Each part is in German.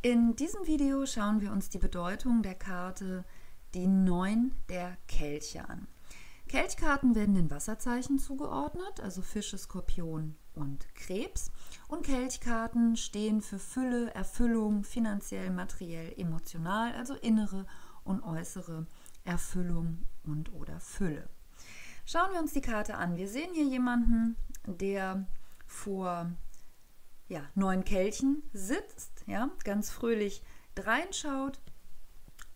In diesem Video schauen wir uns die Bedeutung der Karte die Neun der Kelche an. Kelchkarten werden den Wasserzeichen zugeordnet, also Fische, Skorpion und Krebs. Und Kelchkarten stehen für Fülle, Erfüllung, finanziell, materiell, emotional, also innere und äußere Erfüllung und oder Fülle. Schauen wir uns die Karte an. Wir sehen hier jemanden, der vor ja, neun Kelchen sitzt, ja, ganz fröhlich dreinschaut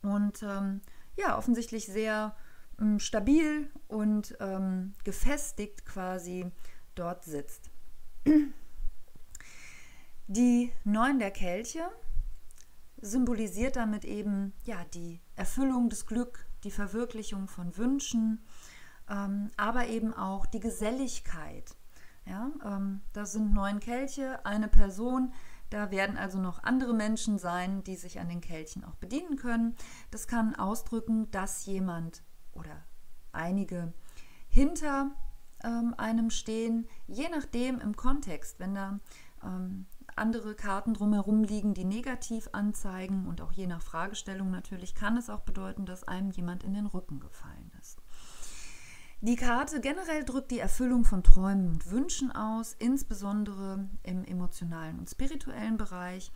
und ähm, ja, offensichtlich sehr ähm, stabil und ähm, gefestigt quasi dort sitzt. Die neun der Kelche symbolisiert damit eben ja die Erfüllung des Glück, die Verwirklichung von Wünschen, ähm, aber eben auch die Geselligkeit. Ja, ähm, das sind neun Kelche, eine Person. Da werden also noch andere Menschen sein, die sich an den Kelchen auch bedienen können. Das kann ausdrücken, dass jemand oder einige hinter ähm, einem stehen, je nachdem im Kontext, wenn da ähm, andere Karten drumherum liegen, die negativ anzeigen und auch je nach Fragestellung natürlich kann es auch bedeuten, dass einem jemand in den Rücken gefallen ist. Die Karte generell drückt die Erfüllung von Träumen und Wünschen aus, insbesondere im emotionalen und spirituellen Bereich.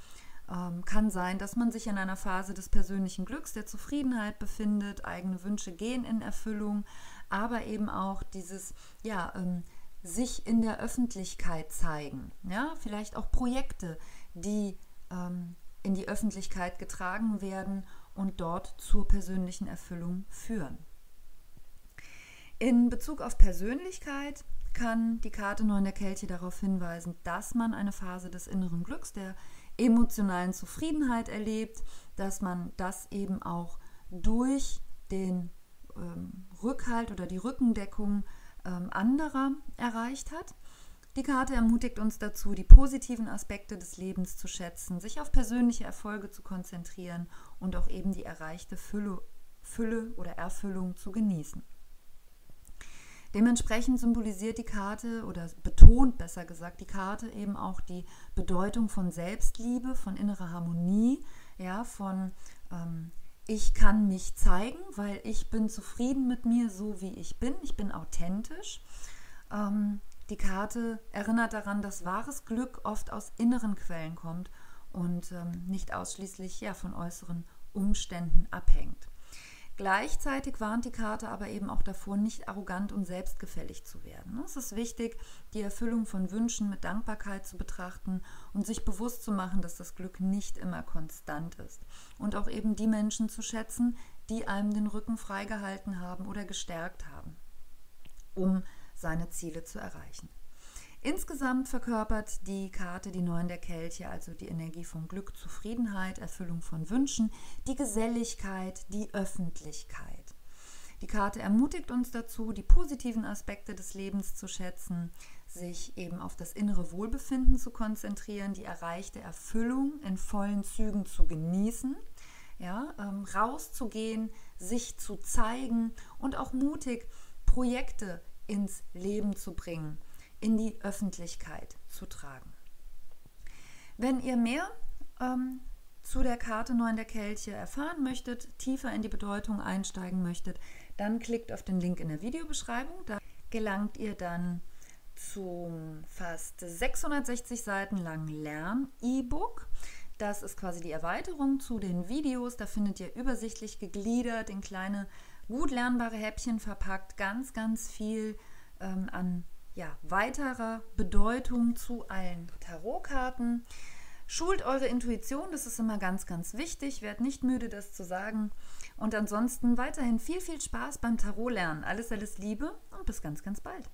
Ähm, kann sein, dass man sich in einer Phase des persönlichen Glücks, der Zufriedenheit befindet, eigene Wünsche gehen in Erfüllung, aber eben auch dieses, ja, ähm, sich in der Öffentlichkeit zeigen. Ja, vielleicht auch Projekte, die ähm, in die Öffentlichkeit getragen werden und dort zur persönlichen Erfüllung führen. In Bezug auf Persönlichkeit kann die Karte 9 der Kelche darauf hinweisen, dass man eine Phase des inneren Glücks, der emotionalen Zufriedenheit erlebt, dass man das eben auch durch den ähm, Rückhalt oder die Rückendeckung ähm, anderer erreicht hat. Die Karte ermutigt uns dazu, die positiven Aspekte des Lebens zu schätzen, sich auf persönliche Erfolge zu konzentrieren und auch eben die erreichte Fülle, Fülle oder Erfüllung zu genießen. Dementsprechend symbolisiert die Karte oder betont besser gesagt die Karte eben auch die Bedeutung von Selbstliebe, von innerer Harmonie, ja, von ähm, ich kann mich zeigen, weil ich bin zufrieden mit mir, so wie ich bin. Ich bin authentisch. Ähm, die Karte erinnert daran, dass wahres Glück oft aus inneren Quellen kommt und ähm, nicht ausschließlich ja, von äußeren Umständen abhängt. Gleichzeitig warnt die Karte aber eben auch davor, nicht arrogant und selbstgefällig zu werden. Es ist wichtig, die Erfüllung von Wünschen mit Dankbarkeit zu betrachten und sich bewusst zu machen, dass das Glück nicht immer konstant ist. Und auch eben die Menschen zu schätzen, die einem den Rücken freigehalten haben oder gestärkt haben, um seine Ziele zu erreichen. Insgesamt verkörpert die Karte die Neun der Kelche, also die Energie von Glück, Zufriedenheit, Erfüllung von Wünschen, die Geselligkeit, die Öffentlichkeit. Die Karte ermutigt uns dazu, die positiven Aspekte des Lebens zu schätzen, sich eben auf das innere Wohlbefinden zu konzentrieren, die erreichte Erfüllung in vollen Zügen zu genießen, ja, ähm, rauszugehen, sich zu zeigen und auch mutig Projekte ins Leben zu bringen in die Öffentlichkeit zu tragen. Wenn ihr mehr ähm, zu der Karte 9 der Kelche erfahren möchtet, tiefer in die Bedeutung einsteigen möchtet, dann klickt auf den Link in der Videobeschreibung. Da gelangt ihr dann zum fast 660 Seiten langen Lern-E-Book. Das ist quasi die Erweiterung zu den Videos. Da findet ihr übersichtlich gegliedert in kleine, gut lernbare Häppchen verpackt, ganz, ganz viel ähm, an ja, weiterer Bedeutung zu allen Tarotkarten. Schult eure Intuition, das ist immer ganz, ganz wichtig. Werdet nicht müde, das zu sagen. Und ansonsten weiterhin viel, viel Spaß beim Tarotlernen. Alles, alles Liebe und bis ganz, ganz bald.